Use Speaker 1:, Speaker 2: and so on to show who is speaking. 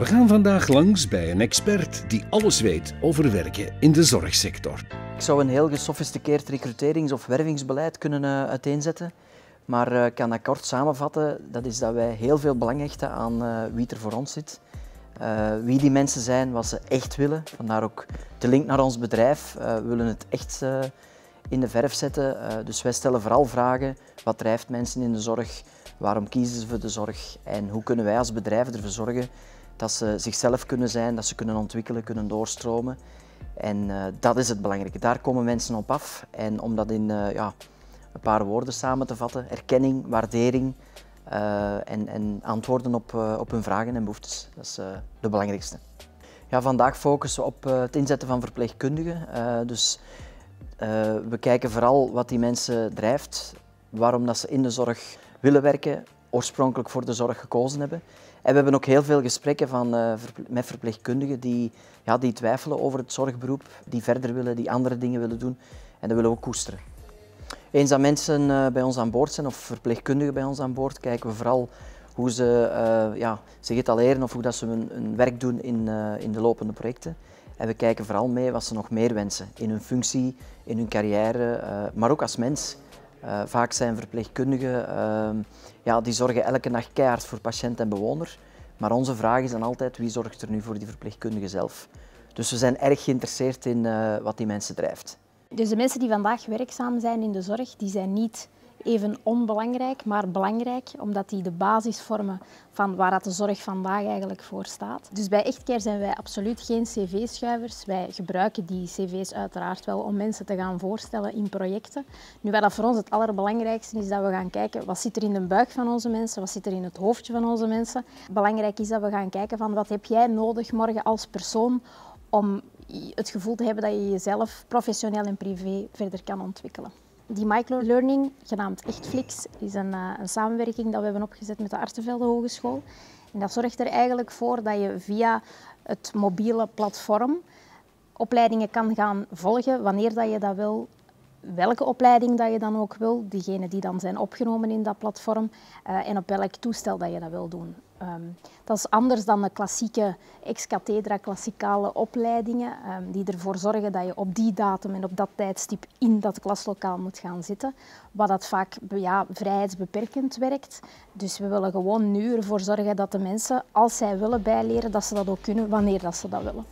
Speaker 1: We gaan vandaag langs bij een expert die alles weet over werken in de zorgsector.
Speaker 2: Ik zou een heel gesofisticeerd recruterings- of wervingsbeleid kunnen uh, uiteenzetten. Maar uh, ik kan dat kort samenvatten. Dat is dat wij heel veel belang hechten aan uh, wie er voor ons zit. wie die mensen zijn, wat ze echt willen. Vandaar ook de link naar ons bedrijf. we willen het echt in de verf zetten. dus wij stellen vooral vragen. Wat drijft mensen in de zorg? Waarom kiezen ze voor de zorg? En hoe kunnen wij als bedrijf ervoor zorgen dat ze zichzelf kunnen zijn, dat ze kunnen ontwikkelen, kunnen doorstromen. En uh, dat is het belangrijke. Daar komen mensen op af. En om dat in uh, ja, een paar woorden samen te vatten, erkenning, waardering uh, en, en, antwoorden op, op hun vragen en behoeftes. Dat is de belangrijkste. Ja, vandaag focussen we op het inzetten van verpleegkundigen. dus we kijken vooral wat die mensen drijft, waarom dat ze in de zorg willen werken, oorspronkelijk voor de zorg gekozen hebben. En we hebben ook heel veel gesprekken van, uh, met verpleegkundigen die, ja, die twijfelen over het zorgberoep, die verder willen, die andere dingen willen doen. En dat willen we ook koesteren. Eens dat mensen uh, bij ons aan boord zijn, of verpleegkundigen bij ons aan boord, kijken we vooral hoe ze uh, ja, zich etaleren of hoe dat ze hun, hun werk doen in, in de lopende projecten. En we kijken vooral mee wat ze nog meer wensen in hun functie, in hun carrière, maar ook als mens. Uh, vaak zijn verpleegkundigen, uh, ja, die zorgen elke dag keihard voor patiënt en bewoner. Maar onze vraag is dan altijd, wie zorgt er nu voor die verpleegkundige zelf? Dus we zijn erg geïnteresseerd in uh, wat die mensen drijft.
Speaker 3: Dus de mensen die vandaag werkzaam zijn in de zorg, die zijn niet even onbelangrijk, maar belangrijk, omdat die de basis vormen van waar de zorg vandaag eigenlijk voor staat. Dus bij Echtkeer zijn wij absoluut geen cv-schuivers. Wij gebruiken die cv's uiteraard wel om mensen te gaan voorstellen in projecten. Nu, wat dat voor ons het allerbelangrijkste is, dat we gaan kijken wat zit er in de buik van onze mensen, wat zit er in het hoofdje van onze mensen. Belangrijk is dat we gaan kijken van wat heb jij nodig morgen als persoon om het gevoel te hebben dat je jezelf professioneel en privé verder kan ontwikkelen. Die microlearning, genaamd Echtflix, is een, uh, een, samenwerking dat we hebben opgezet met de Artevelde Hogeschool. En dat zorgt er eigenlijk voor dat je via het mobiele platform opleidingen kan gaan volgen wanneer dat je dat wil welke opleiding dat je dan ook wil, diegenen die dan zijn opgenomen in dat platform uh, en op welk toestel dat je dat wil doen. Um, dat is anders dan de klassieke ex-cathedra, klassikale opleidingen, um, die ervoor zorgen dat je op die datum en op dat tijdstip in dat klaslokaal moet gaan zitten, wat dat vaak ja, vrijheidsbeperkend werkt. Dus we willen gewoon nu ervoor zorgen dat de mensen, als zij willen bijleren, dat ze dat ook kunnen wanneer dat ze dat willen.